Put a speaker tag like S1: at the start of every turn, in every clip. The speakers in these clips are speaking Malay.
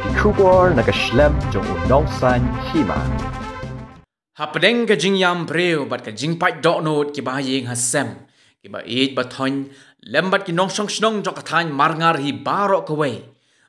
S1: ki kubor na ka shlem jong u nong san hima.
S2: Hapdeng ka jing yam breu bat ka jing pai dok not ki ba yeng ha sem. Ki ba eet ba thon lembat ki nong shong shnong jok ka than marngar hi baro ka wei.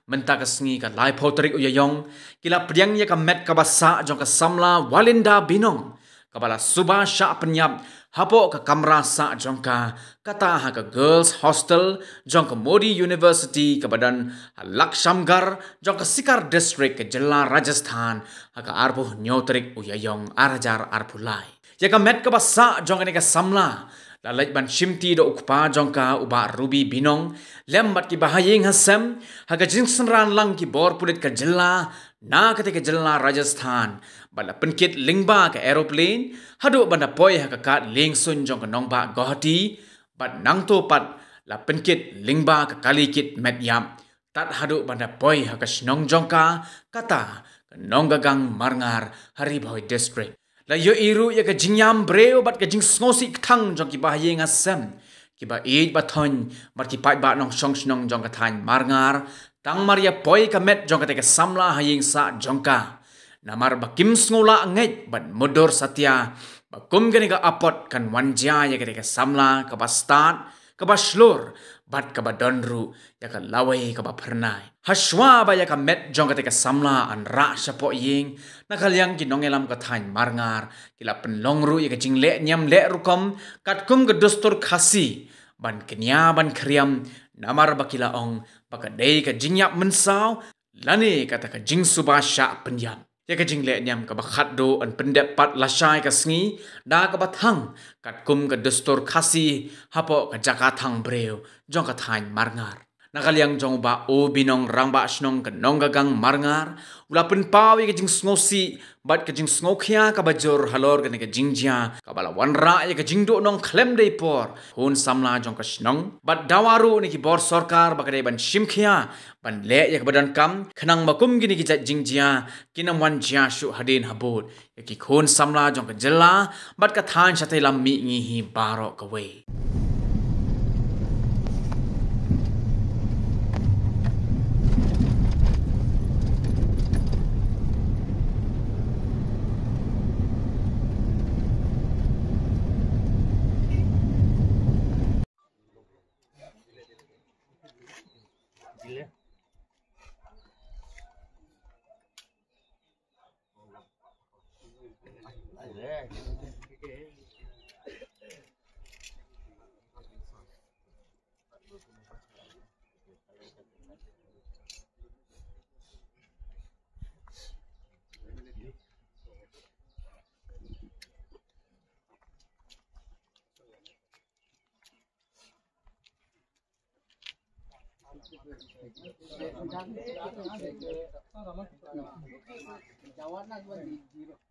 S2: Menta ka sngi ka lai potrik u yayong ki la pdiang ya ka met ka ba sa jong ka samla walinda binong. Kabala suba sha penyap hapo ka kamra sa jongka kata ha ka girls hostel jongka modi university ka badan lakshamgar jongka sikar district ke jela rajasthan ha ka arbu nyotrik uyayong arajar arpulai. Ya ka met ka basa jongka ne ka samla lalai ban shimti do ukpa jongka uba ruby binong lembat ki bahayeng hasem ha ka jingsan ran lang ki bor pulit ka jela na kate ka jela rajasthan. Bala penkit lingba ke aeroplane. Hadu banda poi ha kakat ling sun jong ka nong ba gohati. Bat nang to pat la penkit lingba ka kali kit met yam. Tat hadu banda poi ha ka snong jong ka kata ka nong gagang marngar hari boy district. La yo iru ya ka jinyam breo bat ka jing snosi thang jong ki ba ye nga sem. Ki ba e ba thon mar ki pai ba nong song snong jong ka than marngar tang maria poi ka met jong ka ka samla ha ying sa jong ka. Namar bakim sngola ngai ban modor satya. Bakum gani ga apot kan wanja ya gani ga samla ka bastat ka baslur bat ka badonru ya ka lawai ka ba pernai haswa ba ya ka met jong ka samla an ra sapo ying na kalyang ki nongelam ka thain marngar kila pen longru ya ka jingle nyam le rukom kat kum ga dostor khasi ban kenya ban kriam namar bakila ong bakadei ka jinyap mensau lani kata ka jing subasha penyam Ya ka jing le nyam ka bakhat do an pendep pat la shai ka sngi da ka bathang kat kum ka dustur khasi hapo ka jaka thang breu jong ka thain marngar nakaliang jong ba o binong rangba snong ka nong gang marngar ula pen pawi ka jing snosi bat ka jing snokhia ka bajor halor ka ne ka jing jia ka bala wan ra ya ka jing do nong klem dei por hun samla jong ka snong bat dawaru ni ki bor sarkar ba ka dei ban shimkhia ban le yak badan kam khnang makum gini ki jat jingjia kinam wan jia shu hadin habut yaki khon samla jong ka jella bat ka than chatai lam mi ngi hi baro ka wei
S3: Jawab nak buat di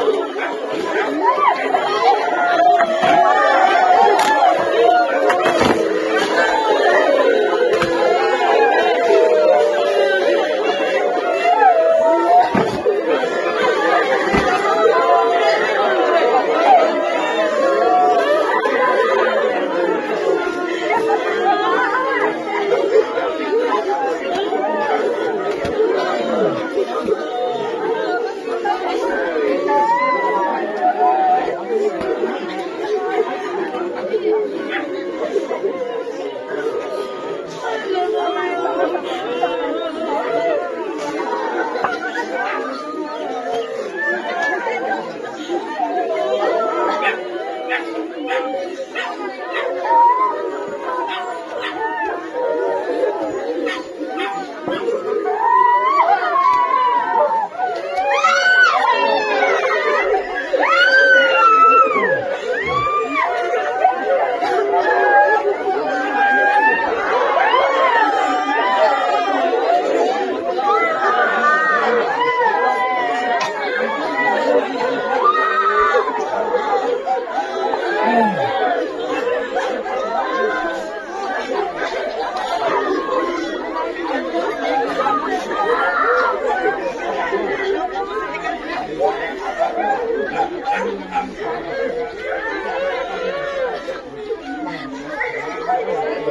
S4: tin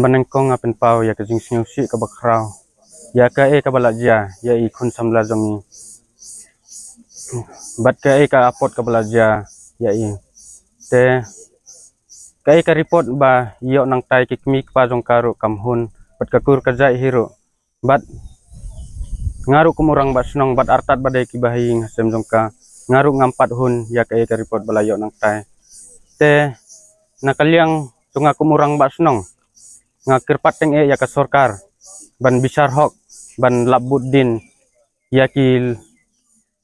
S4: banang kong apen pau ya ke jing sing si ka bakrau. Ya ka e eh ka balak ya ikun kun sam la bat ka e ka apot ka balaja ya i te ka e ka report ba yo nang tai ki kmi pa jong karu kam hun. Bat ka kur ka jai hero bat ngaru kumurang ba senong bat artat badai ki bahing sem jong ka. Ngaru ngampat hun ya ka e ka report balayo nang tai. Te nakaliang tunga kumurang ba senong. Ngakir pateng e ya ka sorkar. Ban bisar hok ban labuddin yakil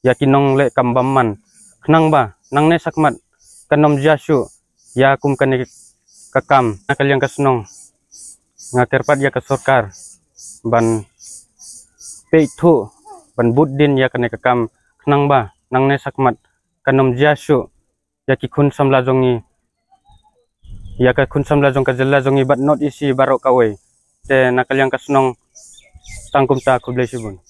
S4: yakinong le kambaman knang ba? Nang ne sakmat. Kanom jasu ya kum kani kakam. Nakal yang kasnong. Ngakir pat ya ka sorkar ban peitu ban buddin ya kani kakam. Knang ba? Nang ne sakmat. Kanom jasu yaki kun samla jongi ya ka kun samla jong ka jella jongi bat not isi barok kawai te nakal yang kasnong. Tangkum ta kublai sibun